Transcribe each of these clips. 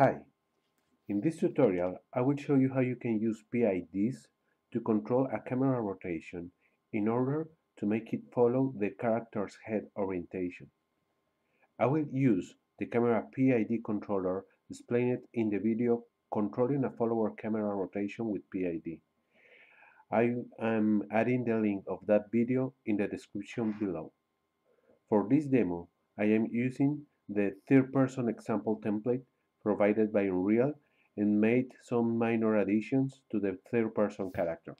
Hi, in this tutorial I will show you how you can use PIDs to control a camera rotation in order to make it follow the character's head orientation. I will use the camera PID controller explained in the video controlling a follower camera rotation with PID. I am adding the link of that video in the description below. For this demo, I am using the third-person example template provided by Unreal and made some minor additions to the third-person character.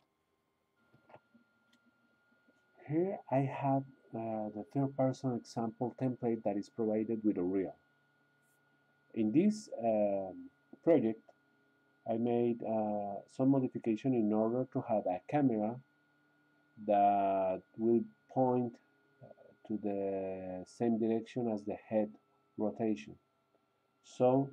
Here I have uh, the third-person example template that is provided with Unreal. In this um, project, I made uh, some modification in order to have a camera that will point uh, to the same direction as the head rotation. So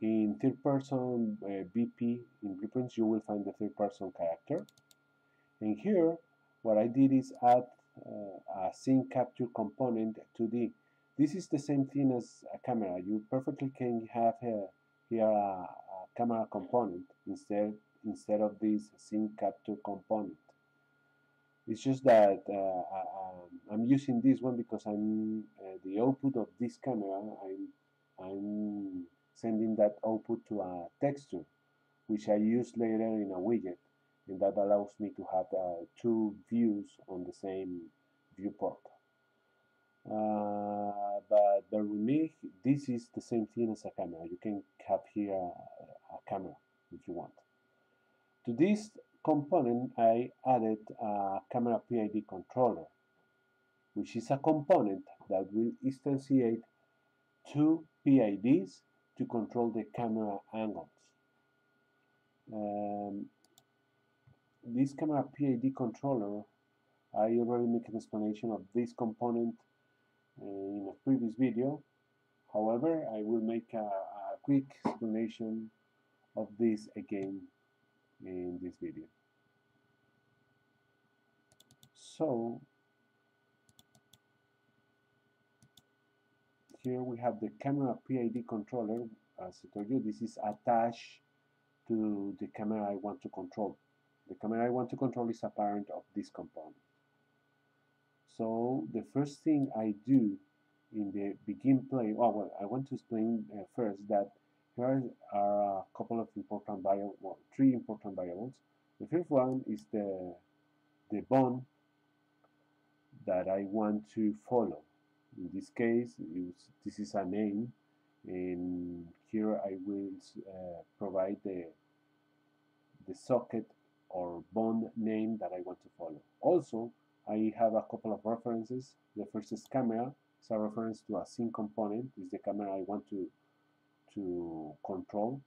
in third person uh, BP in blueprints you will find the third person character. And here what I did is add uh, a scene capture component 2D this is the same thing as a camera. You perfectly can have here, here a, a camera component instead instead of this scene capture component. It's just that uh, I, am using this one because I'm uh, the output of this camera I'm I'm sending that output to a texture, which I use later in a widget, and that allows me to have uh, two views on the same viewport. Uh, but with me, this is the same thing as a camera. You can have here a, a camera if you want. To this component, I added a camera PID controller, which is a component that will instantiate two PIDs to control the camera angles. Um, this camera PID controller, I already make an explanation of this component uh, in a previous video. However, I will make a, a quick explanation of this again in this video. So, here we have the camera PID controller. As I told you, this is attached to the camera I want to control. The camera I want to control is a parent of this component. So the first thing I do in the begin play, oh, well, I want to explain uh, first that here are a couple of important variables, well, three important variables. The first one is the, the bone that I want to follow in this case this is a name and here I will uh, provide the the socket or bone name that I want to follow. Also I have a couple of references. The first is camera. It's a reference to a scene component. Is the camera I want to to control.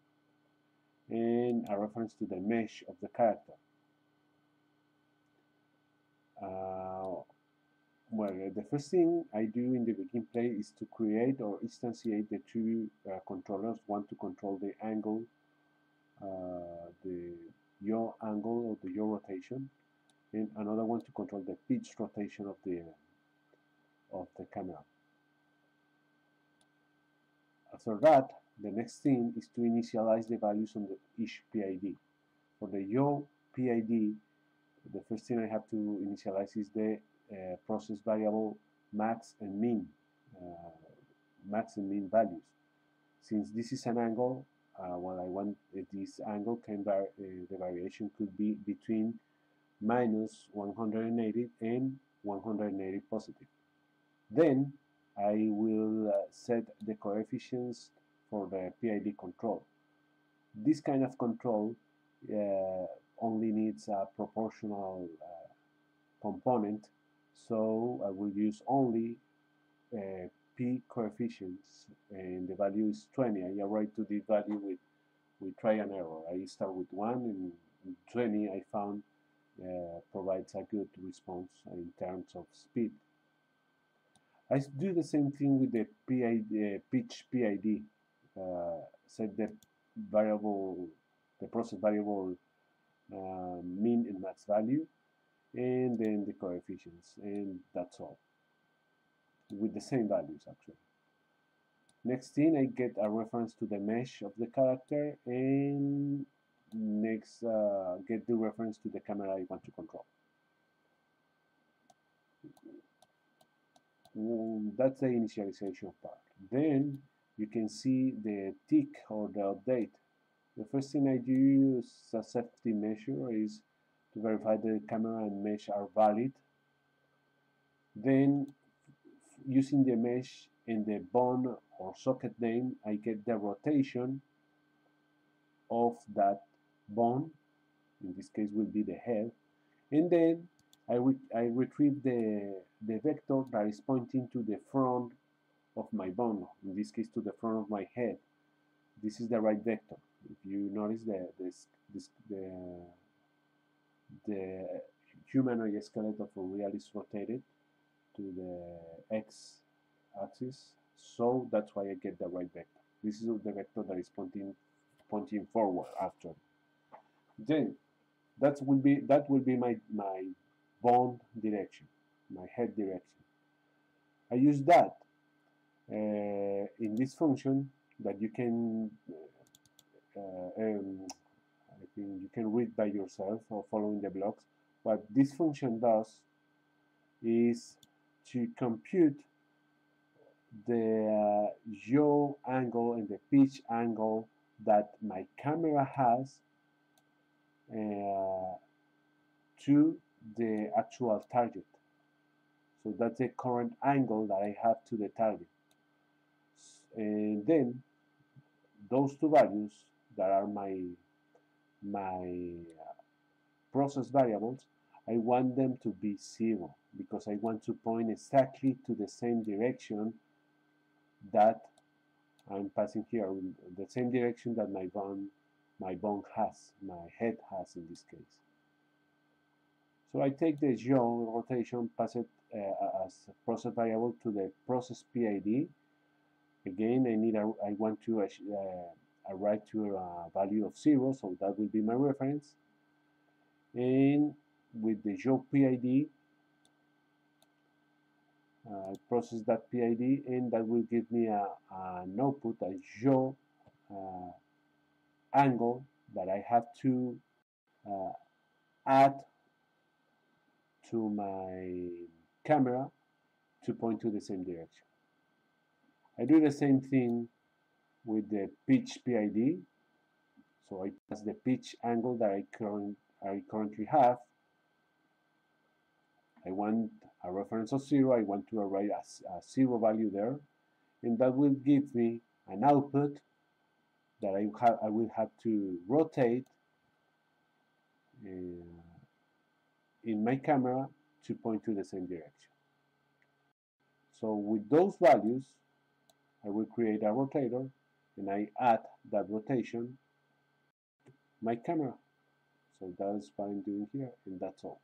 And a reference to the mesh of the character. Uh, well, the first thing I do in the begin play is to create or instantiate the two uh, controllers, one to control the angle, uh, the yaw angle or the yaw rotation, and another one to control the pitch rotation of the of the camera. After that, the next thing is to initialize the values on the each PID. For the yaw PID, the first thing I have to initialize is the uh, process variable max and min, uh, max and min values. Since this is an angle, uh, well, I want this angle can var the variation could be between minus 180 and 180 positive. Then I will uh, set the coefficients for the PID control. This kind of control uh, only needs a proportional uh, component so I will use only uh, p coefficients and the value is 20 I arrive to the value with with try and error. I start with 1 and 20 I found uh, provides a good response in terms of speed. I do the same thing with the PID, uh, pitch PID uh, set the variable the process variable uh, min and max value and then the coefficients and that's all. With the same values actually. Next thing I get a reference to the mesh of the character and next uh, get the reference to the camera I want to control. Mm, that's the initialization part. Then you can see the tick or the update. The first thing I do as a safety measure is to verify the camera and mesh are valid. Then using the mesh and the bone or socket name I get the rotation of that bone, in this case will be the head and then I, re I retrieve the, the vector that is pointing to the front of my bone, in this case to the front of my head. This is the right vector. If you notice the this the the humanoid skeleton of real is rotated to the x axis. So that's why I get the right vector. This is the vector that is pointing pointing forward after. Then that will be that will be my my bone direction my head direction. I use that uh, in this function that you can uh, um, you can read by yourself or following the blocks what this function does is to compute the uh, yaw angle and the pitch angle that my camera has uh, to the actual target. So that's the current angle that I have to the target. And then those two values that are my my uh, process variables, I want them to be zero because I want to point exactly to the same direction that I'm passing here, the same direction that my bone, my bone has, my head has in this case. So I take the yaw rotation, pass it uh, as a process variable to the process PID. Again, I need a, I want to uh, arrive to a value of zero, so that will be my reference. And with the yaw PID, uh, process that PID and that will give me a, an output, a yaw uh, angle that I have to uh, add to my camera to point to the same direction. I do the same thing with the pitch PID. So I pass the pitch angle that I, current, I currently have. I want a reference of zero. I want to write a, a zero value there. And that will give me an output that I, have, I will have to rotate uh, in my camera to point to the same direction. So with those values, I will create a rotator and I add that rotation my camera. So that's what I'm doing here and that's all.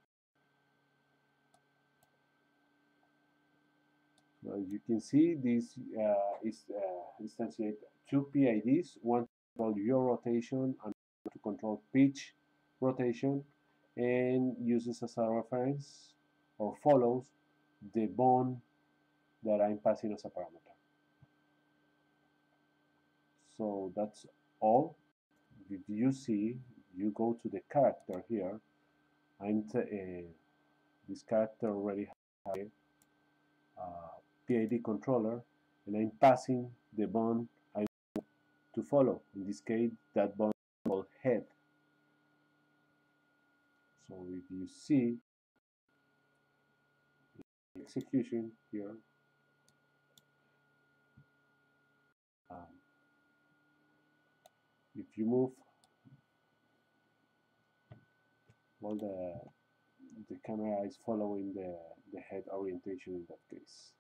So as you can see, this uh, is uh, instantiate two PIDs, one to control yaw rotation and to control pitch rotation and uses as a reference or follows the bone that I'm passing as a parameter. So that's all. If you see, you go to the character here, and uh, this character already has a uh, PID controller, and I'm passing the bone I want to follow. In this case, that bone called head. So if you see execution here, um, if you move well the the camera is following the the head orientation in that case.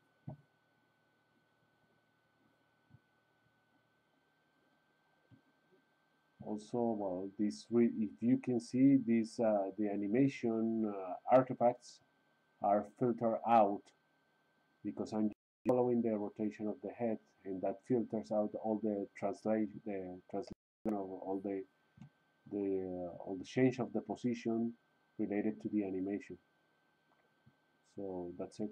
Also well this if you can see these uh, the animation uh, artifacts are filtered out because I'm following the rotation of the head and that filters out all the translate the translation of all the the uh, all the change of the position related to the animation. So that's it.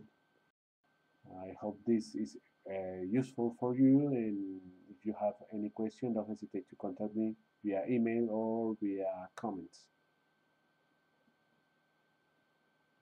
I hope this is uh, useful for you and if you have any question don't hesitate to contact me via email or via comments